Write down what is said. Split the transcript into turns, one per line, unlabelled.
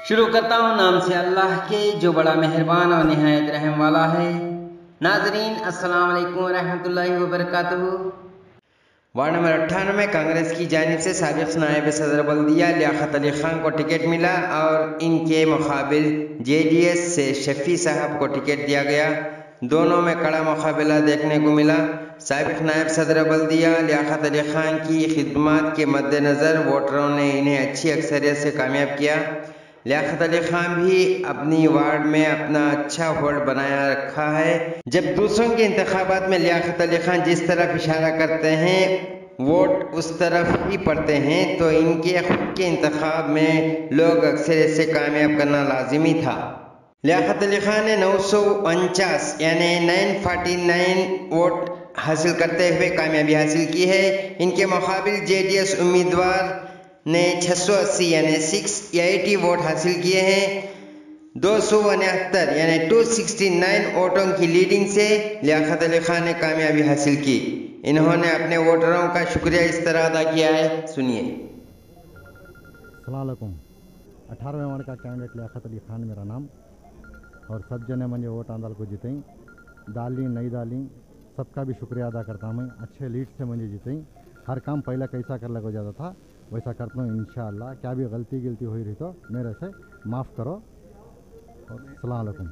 शुरू करता हूँ नाम से अल्लाह के, जो बड़ा मेहरबान और नहायत रहम वाला है। नाजरीन, अस्सलाम वालेकुम रहमतुल्लाहि व बरकातुहू वार्ड नंबर अट्ठानवे, कांग्रेस की जानब से सबक नायब सदर बल्दिया, लियाकत अली खान को टिकट मिला और इनके मुकाबिल जे डी एस से शफी साहब को टिकट दिया गया। दोनों में कड़ा मुकाबला देखने को मिला। सबक नायब सदर बल्दिया, लियाकत अली खान की खिदमत के मद्देनज़र वोटरों ने इन्हें अच्छी अक्सरियत से कामयाब किया। लियाकत अली खान भी अपनी वार्ड में अपना अच्छा होल्ड बनाया रखा है। जब दूसरों के इंतबात में लियात अली खान जिस तरफ़ इशारा करते हैं, वोट उस तरफ़ ही पड़ते हैं तो इनके खुद के इंतखब में लोग अक्सर इसे कामयाब करना लाजिमी था। लियात अली खान ने नौ सौ उनचास, यानी नाइन फोर्टी नाइन वोट हासिल करते हुए कामयाबी हासिल की है। इनके मुकाबिल जेडीएस उम्मीदवार ने 680 यानी 680 वोट हासिल किए हैं। दो सौ उनहत्तर यानी 269 वोटों की लीडिंग से लियाकत अली खान ने कामयाबी हासिल की। इन्होंने अपने वोटरों का शुक्रिया इस तरह अदा किया है। सुनिए।
अठारहवें वार्ड का कैंडिडेट लियाकत अली खान, मेरा नाम। और सब जने मुझे वोट आंदल को जीतें। डाली नहीं डाली सबका भी शुक्रिया अदा करता हूँ। अच्छे लीड से मुझे जीतें। हर काम पहले कैसा कर लगा जाता था। वैसा करता हूँ इन क्या भी गलती गलती हुई रही तो मेरे से माफ़ करो और सलामकुम